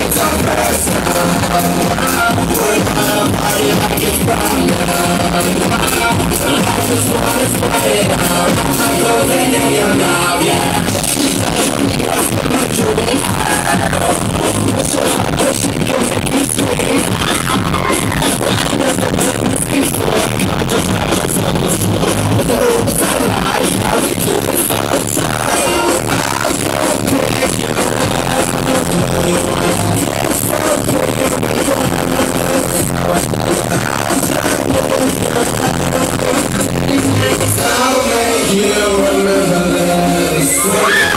i is one is playing out. Yeah.